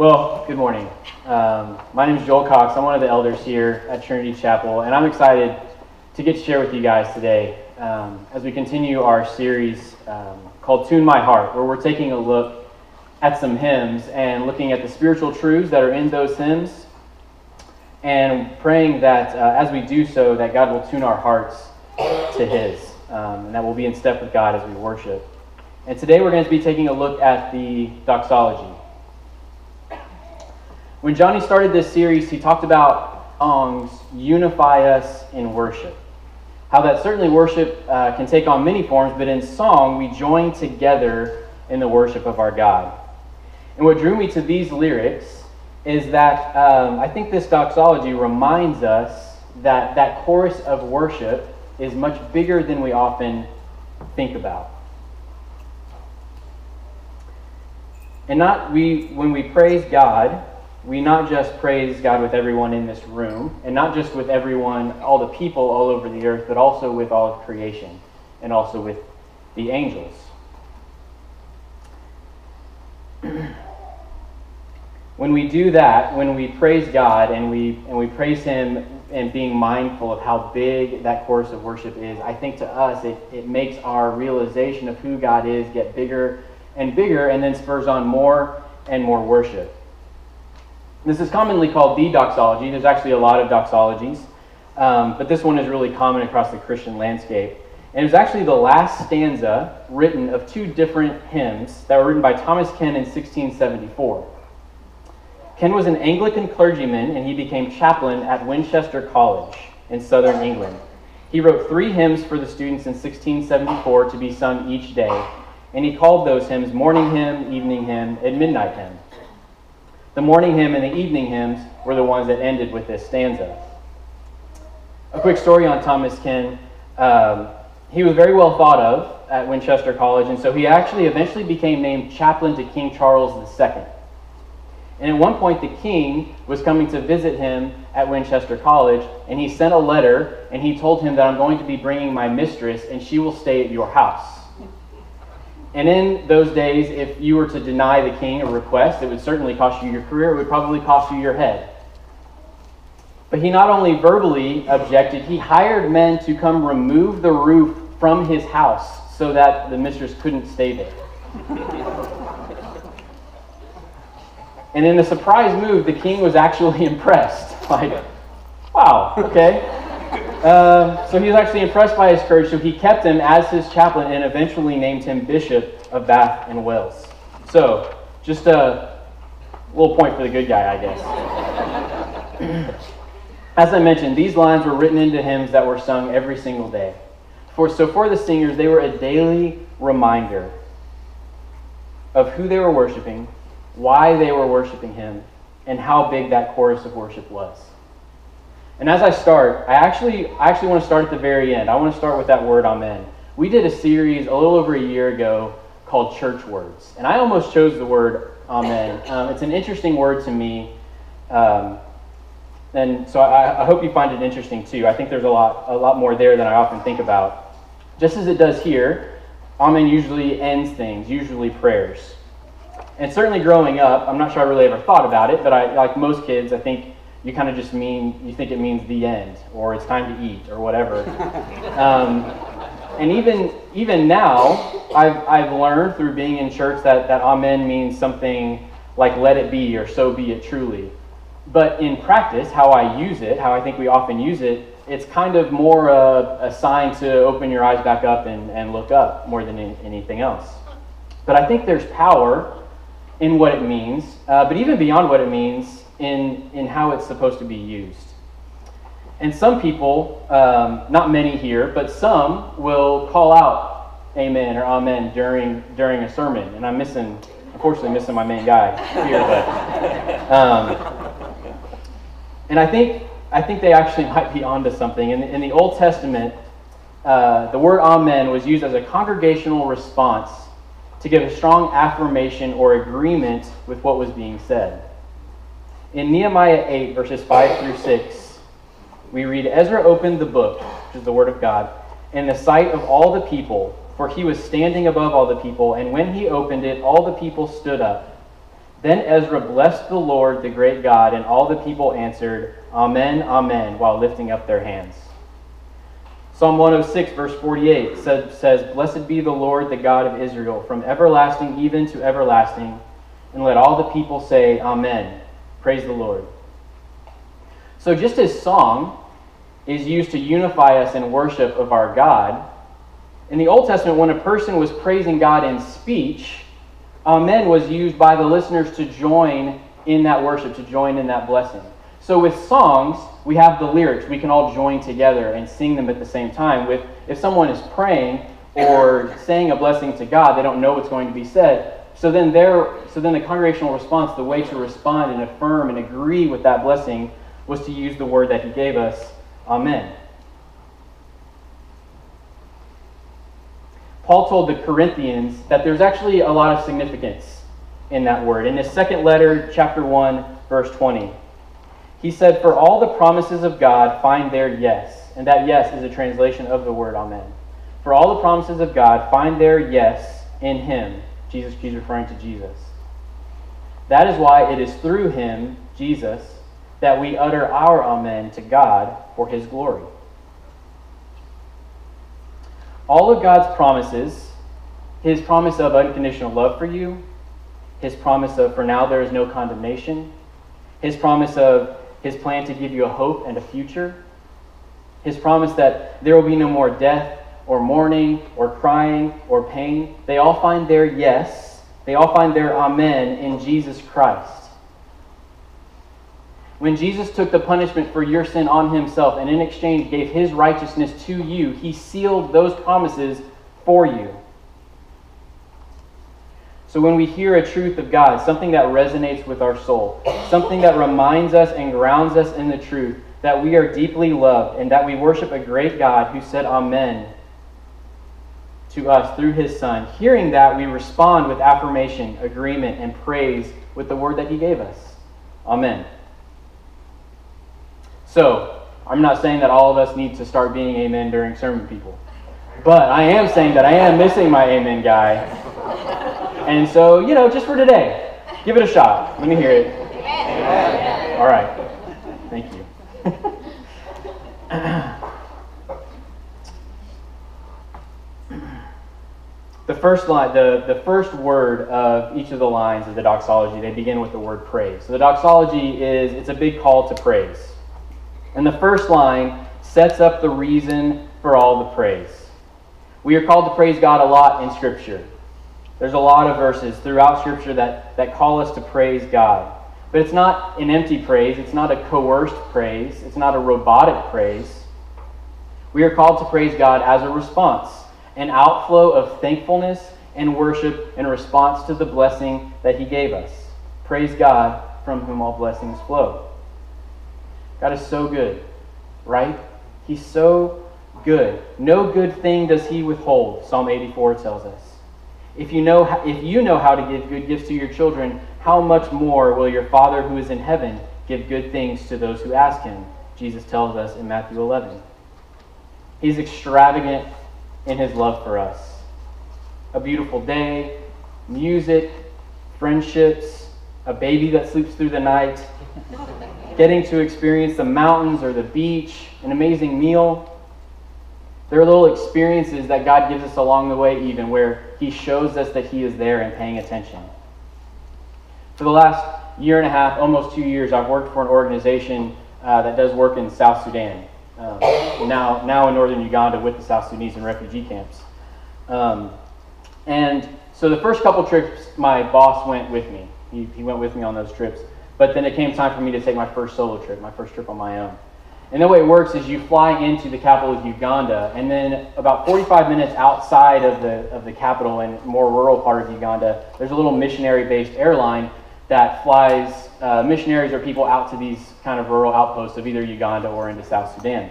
Well, good morning. Um, my name is Joel Cox. I'm one of the elders here at Trinity Chapel, and I'm excited to get to share with you guys today um, as we continue our series um, called Tune My Heart, where we're taking a look at some hymns and looking at the spiritual truths that are in those hymns and praying that uh, as we do so, that God will tune our hearts to His um, and that we'll be in step with God as we worship. And today we're going to be taking a look at the doxology. When Johnny started this series, he talked about songs unify us in worship. How that certainly worship uh, can take on many forms, but in song we join together in the worship of our God. And what drew me to these lyrics is that um, I think this doxology reminds us that that chorus of worship is much bigger than we often think about. And not we when we praise God, we not just praise God with everyone in this room, and not just with everyone, all the people all over the earth, but also with all of creation, and also with the angels. when we do that, when we praise God and we and we praise Him and being mindful of how big that course of worship is, I think to us it, it makes our realization of who God is get bigger and bigger and then spurs on more and more worship. This is commonly called the doxology. There's actually a lot of doxologies, um, but this one is really common across the Christian landscape. And it was actually the last stanza written of two different hymns that were written by Thomas Ken in 1674. Ken was an Anglican clergyman and he became chaplain at Winchester College in southern England. He wrote three hymns for the students in 1674 to be sung each day, and he called those hymns morning hymn, evening hymn, and midnight hymn. The morning hymn and the evening hymns were the ones that ended with this stanza. A quick story on Thomas Ken. Um, he was very well thought of at Winchester College, and so he actually eventually became named chaplain to King Charles II. And at one point, the king was coming to visit him at Winchester College, and he sent a letter, and he told him that I'm going to be bringing my mistress, and she will stay at your house. And in those days, if you were to deny the king a request, it would certainly cost you your career, it would probably cost you your head. But he not only verbally objected, he hired men to come remove the roof from his house so that the mistress couldn't stay there. and in a surprise move, the king was actually impressed. Like, wow, okay. Uh, so he was actually impressed by his courage, so he kept him as his chaplain and eventually named him Bishop of Bath and Wells. So, just a little point for the good guy, I guess. as I mentioned, these lines were written into hymns that were sung every single day. For, so for the singers, they were a daily reminder of who they were worshiping, why they were worshiping him, and how big that chorus of worship was. And as I start, I actually, I actually want to start at the very end. I want to start with that word amen. We did a series a little over a year ago called Church Words. And I almost chose the word amen. Um, it's an interesting word to me. Um, and so I, I, hope you find it interesting too. I think there's a lot, a lot more there than I often think about. Just as it does here, amen usually ends things, usually prayers. And certainly growing up, I'm not sure I really ever thought about it, but I, like most kids, I think you kind of just mean, you think it means the end, or it's time to eat, or whatever. um, and even, even now, I've, I've learned through being in church that, that amen means something like let it be, or so be it truly. But in practice, how I use it, how I think we often use it, it's kind of more a, a sign to open your eyes back up and, and look up more than in, anything else. But I think there's power in what it means, uh, but even beyond what it means, in, in how it's supposed to be used. And some people, um, not many here, but some will call out amen or amen during, during a sermon. And I'm missing, unfortunately, missing my main guy here. But, um, and I think, I think they actually might be onto something. In, in the Old Testament, uh, the word amen was used as a congregational response to give a strong affirmation or agreement with what was being said. In Nehemiah 8, verses 5 through 6, we read Ezra opened the book, which is the Word of God, in the sight of all the people, for he was standing above all the people, and when he opened it, all the people stood up. Then Ezra blessed the Lord, the great God, and all the people answered, Amen, Amen, while lifting up their hands. Psalm 106, verse 48 says, says, Blessed be the Lord, the God of Israel, from everlasting even to everlasting. And let all the people say, Amen. Praise the Lord. So, just as song is used to unify us in worship of our God, in the Old Testament, when a person was praising God in speech, Amen was used by the listeners to join in that worship, to join in that blessing. So with songs, we have the lyrics. We can all join together and sing them at the same time. With if someone is praying or saying a blessing to God, they don't know what's going to be said. So then there so then the congregational response, the way to respond and affirm and agree with that blessing was to use the word that he gave us, Amen. Paul told the Corinthians that there's actually a lot of significance in that word. In his second letter, chapter 1, verse 20, he said, For all the promises of God find their yes. And that yes is a translation of the word Amen. For all the promises of God find their yes in him. Jesus, he's referring to Jesus. That is why it is through him, Jesus, that we utter our Amen to God for his glory. All of God's promises, his promise of unconditional love for you, his promise of for now there is no condemnation, his promise of his plan to give you a hope and a future, his promise that there will be no more death or mourning or crying or pain, they all find their yes, they all find their amen in Jesus Christ. When Jesus took the punishment for your sin on himself and in exchange gave his righteousness to you, he sealed those promises for you. So when we hear a truth of God, something that resonates with our soul, something that reminds us and grounds us in the truth that we are deeply loved and that we worship a great God who said Amen to us through his Son, hearing that, we respond with affirmation, agreement, and praise with the word that he gave us. Amen. So, I'm not saying that all of us need to start being amen during sermon people. But I am saying that I am missing my amen guy. And so, you know, just for today, give it a shot. Let me hear it. All right. Thank you. the first line, the, the first word of each of the lines of the doxology, they begin with the word praise. So the doxology is it's a big call to praise. And the first line sets up the reason for all the praise. We are called to praise God a lot in Scripture. There's a lot of verses throughout Scripture that, that call us to praise God. But it's not an empty praise, it's not a coerced praise, it's not a robotic praise. We are called to praise God as a response, an outflow of thankfulness and worship in response to the blessing that He gave us. Praise God from whom all blessings flow. God is so good, right? He's so good. No good thing does he withhold, Psalm 84 tells us. If you know if you know how to give good gifts to your children, how much more will your Father who is in heaven give good things to those who ask him? Jesus tells us in Matthew 11. He's extravagant in his love for us. A beautiful day, music, friendships, a baby that sleeps through the night, getting to experience the mountains or the beach, an amazing meal. There are little experiences that God gives us along the way, even where He shows us that He is there and paying attention. For the last year and a half, almost two years, I've worked for an organization uh, that does work in South Sudan. Um, now, now in northern Uganda with the South Sudanese in refugee camps. Um, and so the first couple trips, my boss went with me. He, he went with me on those trips. But then it came time for me to take my first solo trip, my first trip on my own. And the way it works is you fly into the capital of Uganda, and then about 45 minutes outside of the, of the capital and more rural part of Uganda, there's a little missionary based airline that flies uh, missionaries or people out to these kind of rural outposts of either Uganda or into South Sudan.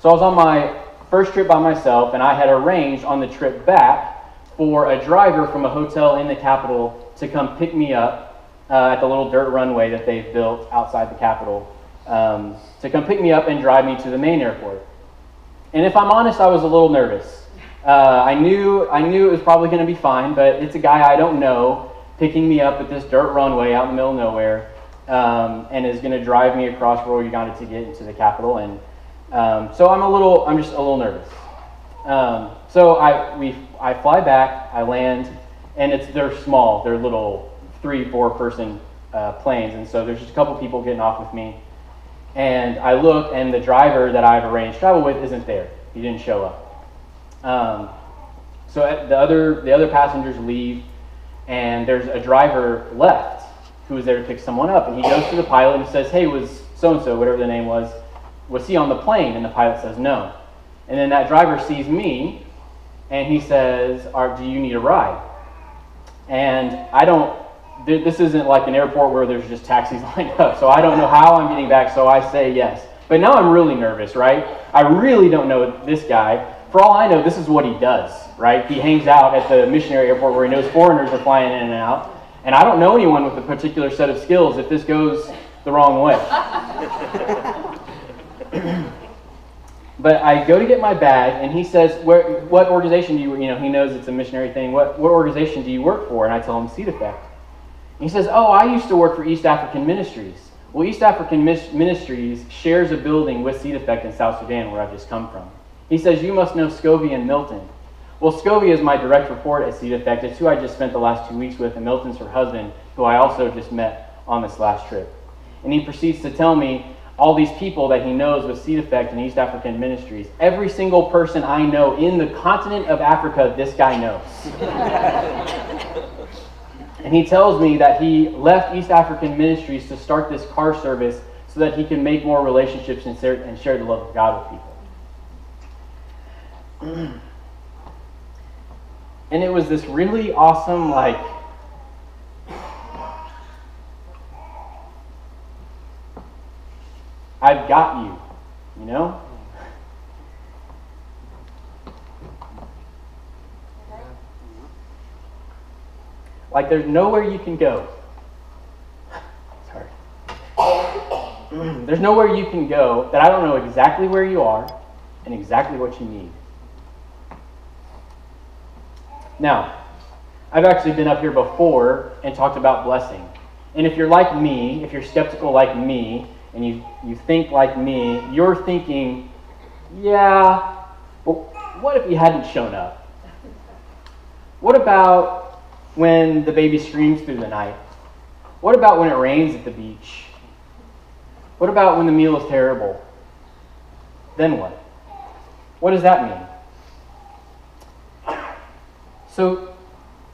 So I was on my first trip by myself, and I had arranged on the trip back for a driver from a hotel in the capital to come pick me up uh, at the little dirt runway that they've built outside the capital um, to come pick me up and drive me to the main airport. And if I'm honest, I was a little nervous. Uh, I knew I knew it was probably going to be fine, but it's a guy I don't know, picking me up at this dirt runway out in the middle of nowhere um, and is going to drive me across rural Uganda to get into the capital. And um, so I'm a little, I'm just a little nervous. Um, so I, we, I fly back, I land, and it's they're small, they're little three, four person uh, planes, and so there's just a couple people getting off with me. And I look, and the driver that I've arranged travel with isn't there. He didn't show up. Um, so the other the other passengers leave, and there's a driver left who was there to pick someone up, and he goes to the pilot and says, "Hey, was so and so, whatever the name was, was he on the plane?" And the pilot says, "No." And then that driver sees me, and he says, "Do you need a ride?" And I don't this isn't like an airport where there's just taxis lined up. So I don't know how I'm getting back, so I say yes. But now I'm really nervous, right? I really don't know this guy. For all I know, this is what he does, right? He hangs out at the missionary airport where he knows foreigners are flying in and out. And I don't know anyone with a particular set of skills if this goes the wrong way. but I go to get my bag, and he says, Where, "What organization do you?" You know, he knows it's a missionary thing. What what organization do you work for? And I tell him Seed Effect. He says, Oh, I used to work for East African Ministries. Well, East African Ministries shares a building with Seed Effect in South Sudan, where I've just come from. He says, You must know Scovey and Milton. Well, Scovey is my direct report at Seed Effect. It's who I just spent the last two weeks with, and Milton's her husband, who I also just met on this last trip. And he proceeds to tell me all these people that he knows with Seed Effect and East African Ministries. Every single person I know in the continent of Africa, this guy knows. And he tells me that he left East African Ministries to start this car service so that he can make more relationships and share, and share the love of God with people. Mm. and it was this really awesome, like, I've got you, you know? Like there's nowhere you can go. Sorry. Mm, there's nowhere you can go that I don't know exactly where you are and exactly what you need. Now, I've actually been up here before and talked about blessing. And if you're like me, if you're skeptical like me, and you, you think like me, you're thinking, yeah, well, what if he hadn't shown up? What about when the baby screams through the night? What about when it rains at the beach? What about when the meal is terrible? Then what? What does that mean? So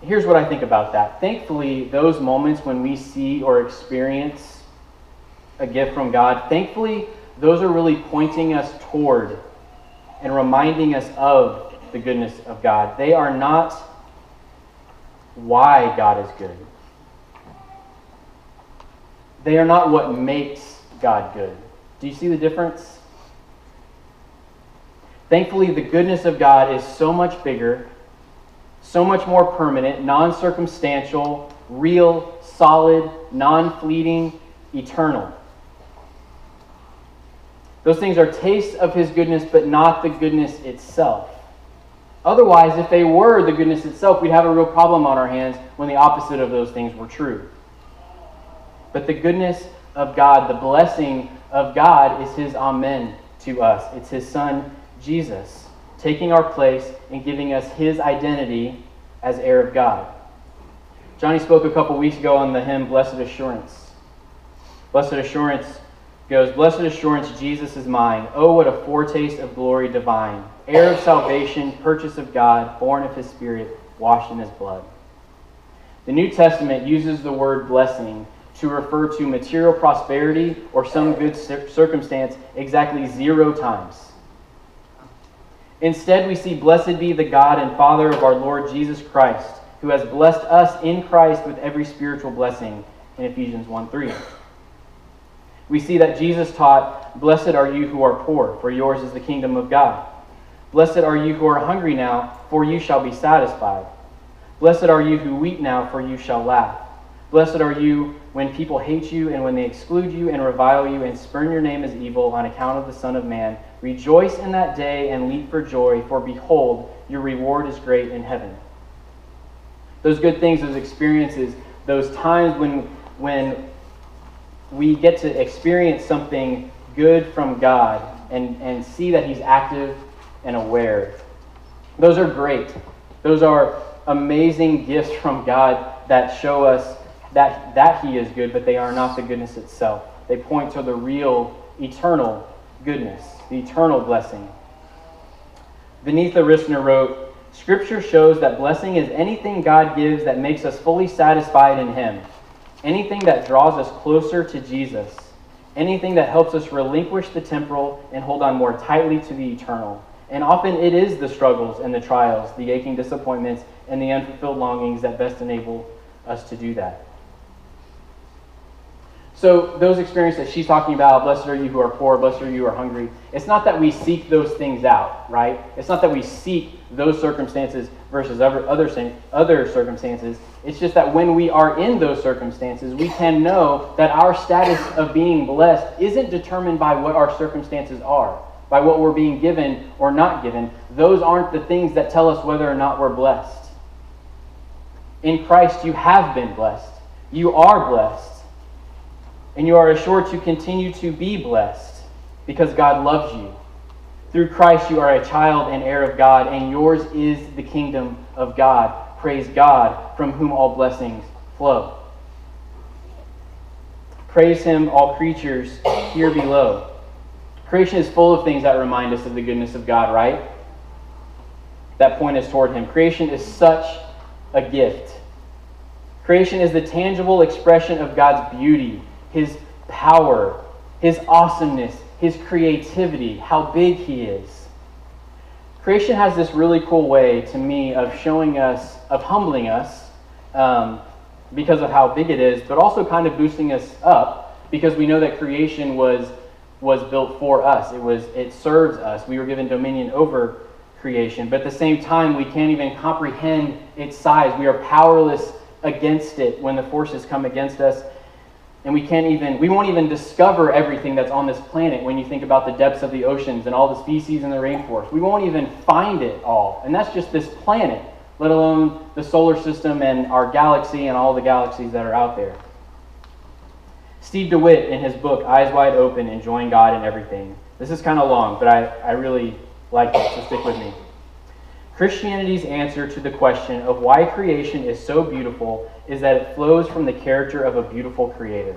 here's what I think about that. Thankfully, those moments when we see or experience a gift from God, thankfully, those are really pointing us toward and reminding us of the goodness of God. They are not why God is good. They are not what makes God good. Do you see the difference? Thankfully, the goodness of God is so much bigger, so much more permanent, non circumstantial, real, solid, non fleeting, eternal. Those things are tastes of His goodness, but not the goodness itself. Otherwise, if they were the goodness itself, we'd have a real problem on our hands when the opposite of those things were true. But the goodness of God, the blessing of God, is His Amen to us. It's His Son, Jesus, taking our place and giving us His identity as heir of God. Johnny spoke a couple weeks ago on the hymn Blessed Assurance. Blessed Assurance goes, Blessed assurance, Jesus is mine. Oh, what a foretaste of glory divine. Heir of salvation, purchase of God, born of his Spirit, washed in his blood. The New Testament uses the word blessing to refer to material prosperity or some good circumstance exactly zero times. Instead, we see, Blessed be the God and Father of our Lord Jesus Christ, who has blessed us in Christ with every spiritual blessing in Ephesians 1 3 we see that Jesus taught, Blessed are you who are poor, for yours is the kingdom of God. Blessed are you who are hungry now, for you shall be satisfied. Blessed are you who weep now, for you shall laugh. Blessed are you when people hate you and when they exclude you and revile you and spurn your name as evil on account of the Son of Man. Rejoice in that day and leap for joy, for behold, your reward is great in heaven. Those good things, those experiences, those times when, when we get to experience something good from God and, and see that He's active and aware. Those are great. Those are amazing gifts from God that show us that, that He is good, but they are not the goodness itself. They point to the real, eternal goodness, the eternal blessing. Vaneetha Risner wrote, Scripture shows that blessing is anything God gives that makes us fully satisfied in Him, anything that draws us closer to Jesus, anything that helps us relinquish the temporal and hold on more tightly to the eternal. And often it is the struggles and the trials, the aching disappointments, and the unfulfilled longings that best enable us to do that. So, those experiences that she's talking about, blessed are you who are poor, blessed are you who are hungry, it's not that we seek those things out, right? It's not that we seek those circumstances versus other, other, circumstances. It's just that when we are in those circumstances, we can know that our status of being blessed isn't determined by what our circumstances are, by what we're being given or not given. Those aren't the things that tell us whether or not we're blessed. In Christ, you have been blessed, you are blessed. And you are assured to continue to be blessed because God loves you. Through Christ, you are a child and heir of God, and yours is the kingdom of God. Praise God, from whom all blessings flow. Praise Him, all creatures here below. Creation is full of things that remind us of the goodness of God, right? That point us toward Him. Creation is such a gift. Creation is the tangible expression of God's beauty his power, his awesomeness, his creativity, how big he is. Creation has this really cool way to me of showing us, of humbling us um, because of how big it is, but also kind of boosting us up because we know that creation was was built for us. It was it serves us. We were given dominion over creation, but at the same time we can't even comprehend its size. We are powerless against it when the forces come against us and we can't even we won't even discover everything that's on this planet when you think about the depths of the oceans and all the species in the rainforest. We won't even find it all. And that's just this planet let alone the solar system and our galaxy and all the galaxies that are out there. Steve dewitt in his book eyes wide open enjoying god and everything. This is kind of long but i, I really like it so stick with me Christianity's answer to the question of why creation is so beautiful is that it flows from the character of a beautiful creator.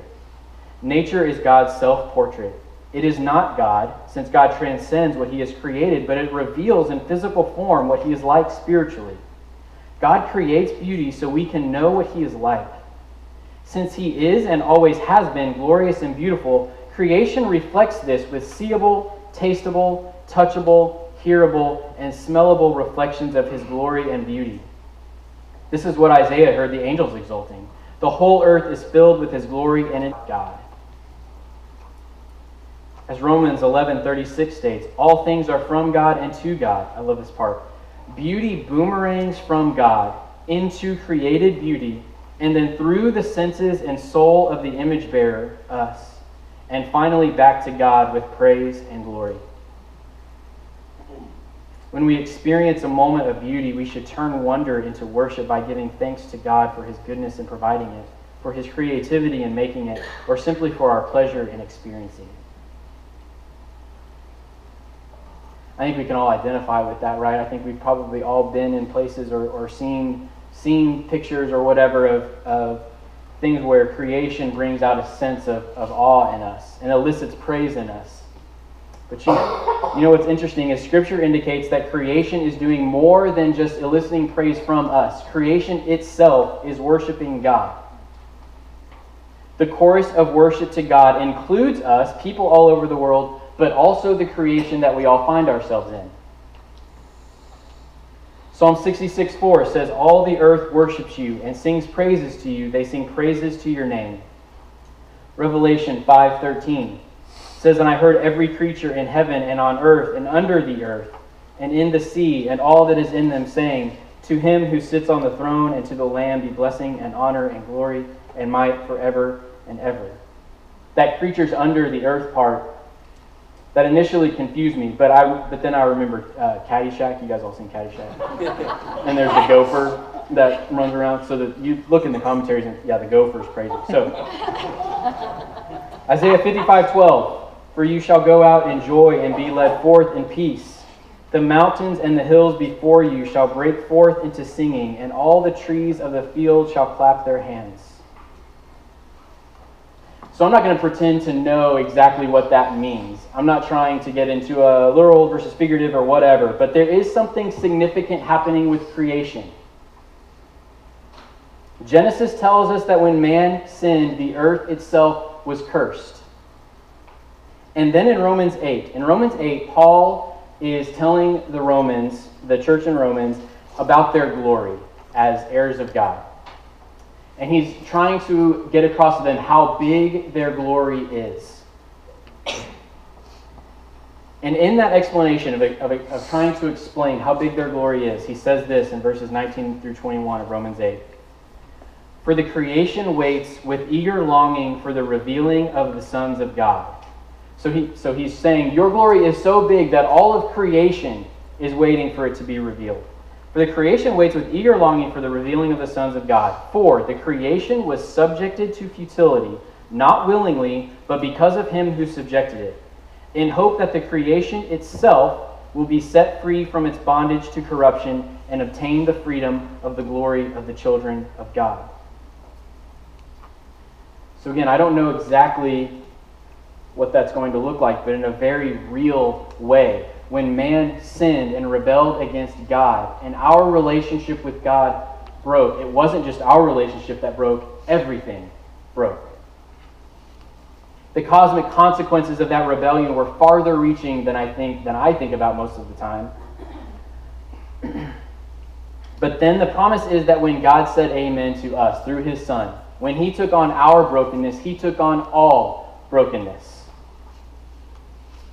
Nature is God's self portrait. It is not God, since God transcends what he has created, but it reveals in physical form what he is like spiritually. God creates beauty so we can know what he is like. Since he is and always has been glorious and beautiful, creation reflects this with seeable, tasteable, touchable, hearable, and smellable reflections of his glory and beauty. This is what Isaiah heard the angels exulting. The whole earth is filled with his glory and in God. As Romans 11:36 states, all things are from God and to God. I love this part. Beauty boomerangs from God into created beauty, and then through the senses and soul of the image bearer, us, and finally back to God with praise and glory. When we experience a moment of beauty, we should turn wonder into worship by giving thanks to God for his goodness in providing it, for his creativity in making it, or simply for our pleasure in experiencing it. I think we can all identify with that, right? I think we've probably all been in places or, or seen, seen pictures or whatever of, of things where creation brings out a sense of, of awe in us and elicits praise in us. But you, you know what's interesting is Scripture indicates that creation is doing more than just eliciting praise from us. Creation itself is worshiping God. The chorus of worship to God includes us, people all over the world, but also the creation that we all find ourselves in. Psalm 66 4 says, All the earth worships you and sings praises to you. They sing praises to your name. Revelation 5 13 says, And I heard every creature in heaven and on earth and under the earth and in the sea and all that is in them, saying, To him who sits on the throne and to the Lamb be blessing and honor and glory and might forever and ever. That creature's under the earth part, that initially confused me, but I but then I remember uh, Caddyshack. You guys all seen Caddyshack? and there's the gopher that runs around. So that you look in the commentaries and yeah, the gophers praise it. So Isaiah 55, 12. For you shall go out in joy and be led forth in peace. The mountains and the hills before you shall break forth into singing, and all the trees of the field shall clap their hands. So I'm not going to pretend to know exactly what that means. I'm not trying to get into a literal versus figurative or whatever, but there is something significant happening with creation. Genesis tells us that when man sinned, the earth itself was cursed. And then in Romans 8, in Romans 8, Paul is telling the Romans, the church in Romans, about their glory as heirs of God. And he's trying to get across to them how big their glory is. And in that explanation of, of, of trying to explain how big their glory is, he says this in verses 19 through 21 of Romans 8. For the creation waits with eager longing for the revealing of the sons of God. So, he, so he's saying, Your glory is so big that all of creation is waiting for it to be revealed. For the creation waits with eager longing for the revealing of the sons of God. For the creation was subjected to futility, not willingly, but because of him who subjected it, in hope that the creation itself will be set free from its bondage to corruption and obtain the freedom of the glory of the children of God. So, again, I don't know exactly what that's going to look like, but in a very real way. When man sinned and rebelled against God, and our relationship with God broke, it wasn't just our relationship that broke, everything broke. The cosmic consequences of that rebellion were farther reaching than I think than I think about most of the time. but then the promise is that when God said amen to us through his son, when he took on our brokenness, he took on all brokenness.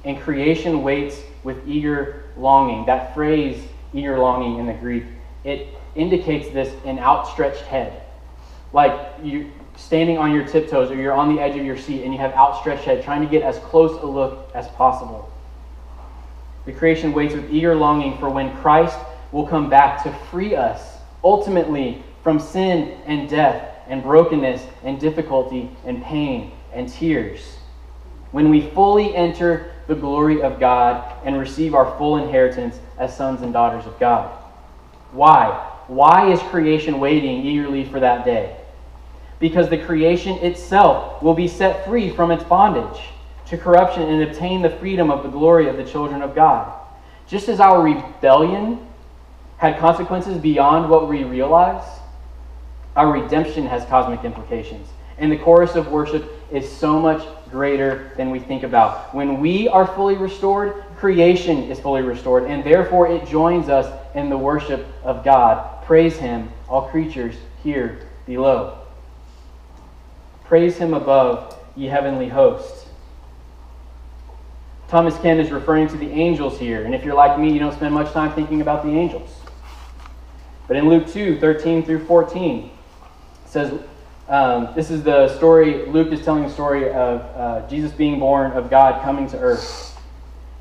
And creation waits with eager longing. That phrase, eager longing in the Greek, it indicates this an outstretched head. Like you're standing on your tiptoes or you're on the edge of your seat and you have outstretched head, trying to get as close a look as possible. The creation waits with eager longing for when Christ will come back to free us ultimately from sin and death and brokenness and difficulty and pain and tears. When we fully enter the glory of God and receive our full inheritance as sons and daughters of God. Why? Why is creation waiting eagerly for that day? Because the creation itself will be set free from its bondage to corruption and obtain the freedom of the glory of the children of God. Just as our rebellion had consequences beyond what we realize, our redemption has cosmic implications. And the chorus of worship is so much greater than we think about. When we are fully restored, creation is fully restored, and therefore it joins us in the worship of God. Praise Him, all creatures here below. Praise Him above, ye heavenly hosts. Thomas Ken is referring to the angels here, and if you're like me, you don't spend much time thinking about the angels. But in Luke 2 13 through 14, it says, um, this is the story, Luke is telling the story of uh, Jesus being born, of God coming to earth.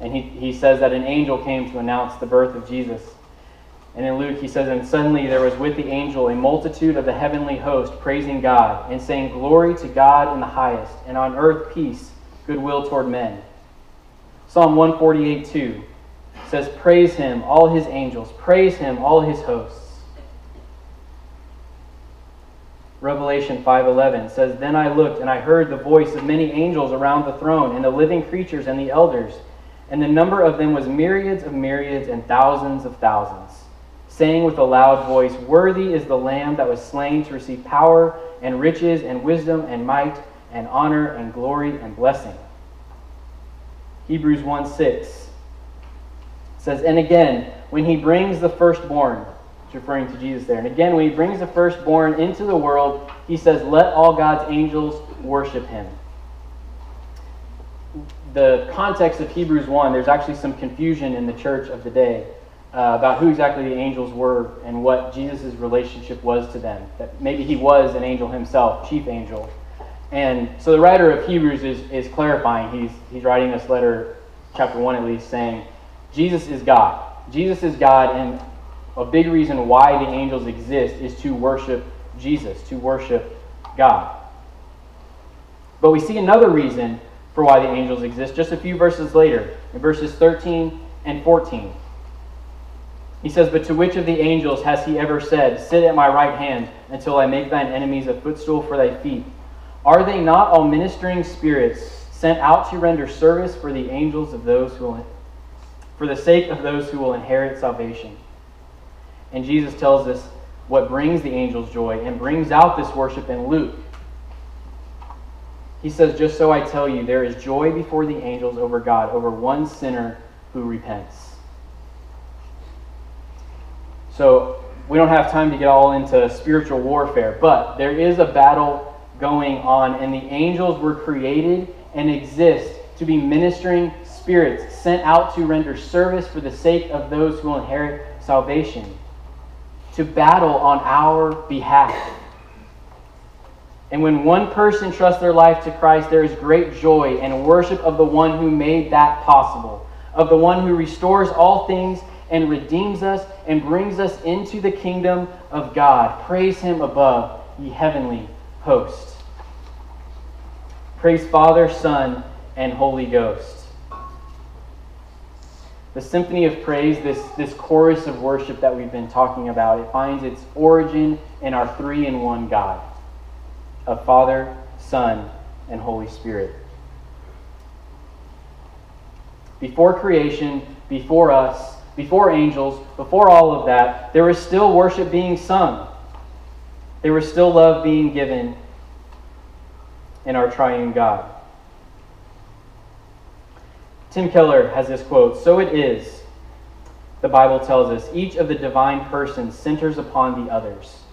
And he, he says that an angel came to announce the birth of Jesus. And in Luke, he says, And suddenly there was with the angel a multitude of the heavenly host praising God and saying, Glory to God in the highest, and on earth peace, goodwill toward men. Psalm 148 2 says, Praise him, all his angels, praise him, all his hosts. Revelation 5:11 says, "Then I looked and I heard the voice of many angels around the throne and the living creatures and the elders, and the number of them was myriads of myriads and thousands of thousands, saying with a loud voice, Worthy is the lamb that was slain to receive power and riches and wisdom and might and honor and glory and blessing." Hebrews 1:6 says, "And again, when he brings the firstborn referring to Jesus there. And again, when he brings the firstborn into the world, he says, Let all God's angels worship him. The context of Hebrews 1, there's actually some confusion in the church of the day uh, about who exactly the angels were and what Jesus' relationship was to them. That maybe he was an angel himself, chief angel. And so the writer of Hebrews is, is clarifying. He's, he's writing this letter, chapter 1 at least, saying, Jesus is God. Jesus is God, and A big reason why the angels exist is to worship Jesus, to worship God. But we see another reason for why the angels exist just a few verses later, in verses 13 and 14. He says, But to which of the angels has he ever said, Sit at my right hand until I make thine enemies a footstool for thy feet? Are they not all ministering spirits sent out to render service for the angels of those who will, for the sake of those who will inherit salvation? And Jesus tells us what brings the angels joy and brings out this worship in Luke. He says, Just so I tell you, there is joy before the angels over God, over one sinner who repents. So we don't have time to get all into spiritual warfare, but there is a battle going on, and the angels were created and exist to be ministering spirits sent out to render service for the sake of those who will inherit salvation, to battle on our behalf. And when one person trusts their life to Christ, there is great joy and worship of the one who made that possible, of the one who restores all things and redeems us and brings us into the kingdom of God. Praise him above, ye heavenly hosts. Praise Father, Son, and Holy Ghost. The symphony of praise, this, this chorus of worship that we've been talking about, it finds its origin in our three in one God of Father, Son, and Holy Spirit. Before creation, before us, before angels, before all of that, there was still worship being sung. There was still love being given in our triune God. Tim Keller has this quote So it is, the Bible tells us, each of the divine persons centers upon the others.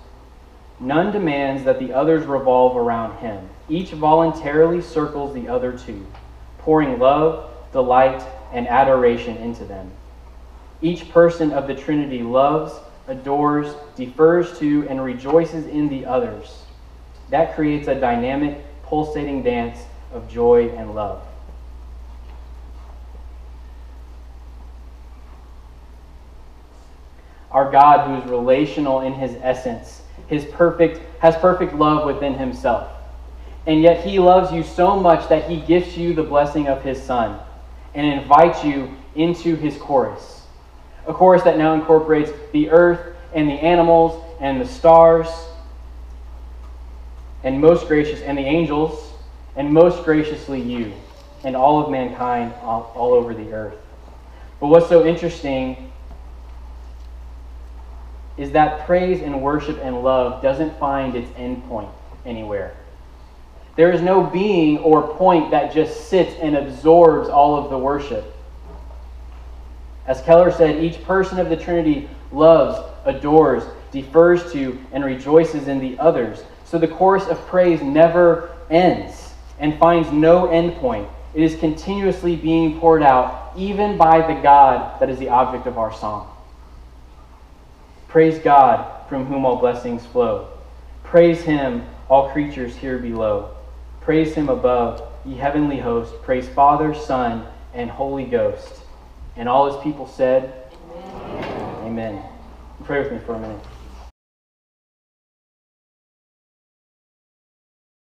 None demands that the others revolve around him. Each voluntarily circles the other two, pouring love, delight, and adoration into them. Each person of the Trinity loves, adores, defers to, and rejoices in the others. That creates a dynamic, pulsating dance of joy and love. Our God, who is relational in his essence, his perfect, has perfect love within himself. And yet he loves you so much that he gifts you the blessing of his Son and invites you into his chorus a chorus that now incorporates the earth and the animals and the stars and most gracious and the angels and most graciously you and all of mankind all, all over the earth. But what's so interesting is that praise and worship and love doesn't find its endpoint anywhere. There is no being or point that just sits and absorbs all of the worship. As Keller said, each person of the Trinity loves, adores, defers to, and rejoices in the others. So the chorus of praise never ends and finds no endpoint. It is continuously being poured out, even by the God that is the object of our song. Praise God, from whom all blessings flow. Praise Him, all creatures here below. Praise Him above, ye heavenly host. Praise Father, Son, and Holy Ghost. And all his people said, Amen. Amen. Pray with me for a minute.